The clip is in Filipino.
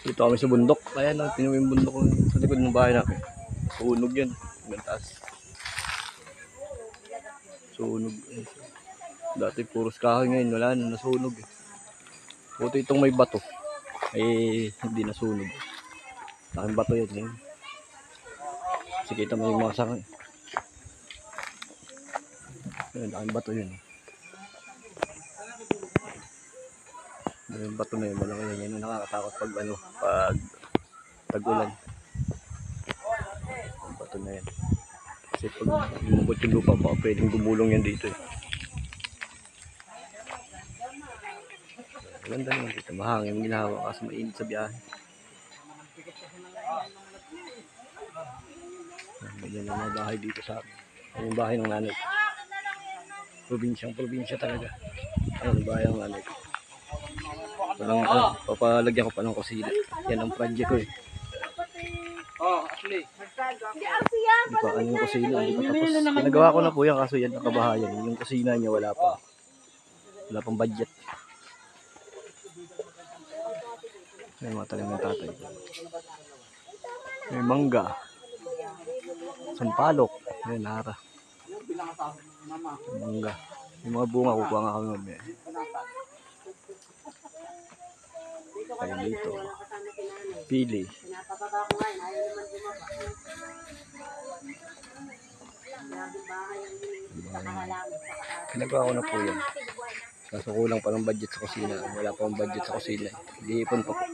Dito kami sa bundok. Kaya na, tinuwi yung bundok sa likod ng bahay namin. Sunog yan. Hanggang taas. Sunog. Dati puros kahoy ngayon. Wala na, nasunog eh. Itong may bato. Eh, hindi nasunog. Laking bato yan. Yan. Kasi kita mo yung mga sangay. Yan, laking bato yun. Yung bato na yun, malaki yan. Ang nakakatakot pag ano, pag tag-ulan. Yung bato na yan. Kasi pag lumubot yung lupa, baka pwedeng gumulong yan dito eh. Maganda naman dito, mahangin ang ginawa kasi mainit sa biyahe. Ganyan ang mga bahay dito sa. Yan yung bahay ng nanay ko. Probinsyang probinsya talaga. Ayun, yung bahay ng nanay ko. Walang, ah, papalagyan ko pa ng kusina. Yan ang project ko eh. Oh, Ashley. Hindi pa ano yung kusina, hindi pa tapos. Pinagawa ko na po yan kaso yan ang kabahayan. Yung kusina niya wala pa. Wala pang budget. May mga talim ng tatay. May mangga. Sampalok. May nara. Mangga. Yung mga bunga kukuha nga kami mamaya. Kaya dito. Pili. Pinagawa ko na po yan. Kaso kulang pa ng budget sa kusina. Wala pa akong budget sa kusina. Hindi ipon pa po.